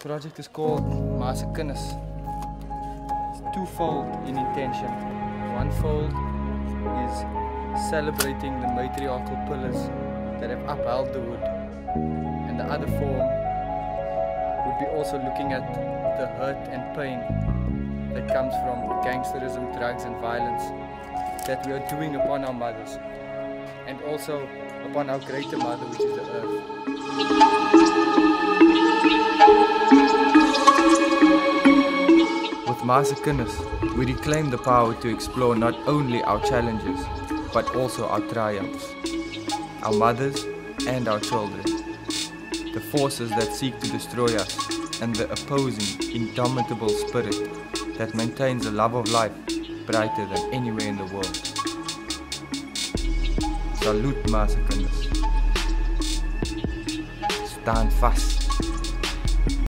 project is called Masakinnis. It's twofold in intention. One fold is celebrating the matriarchal pillars that have upheld the wood. And the other form would be also looking at the hurt and pain that comes from gangsterism, drugs and violence that we are doing upon our mothers and also upon our greater mother which is the earth. With Masakinnis, we reclaim the power to explore not only our challenges, but also our triumphs, our mothers and our children, the forces that seek to destroy us, and the opposing, indomitable spirit that maintains a love of life brighter than anywhere in the world. Salute Masakinnis. Stand fast.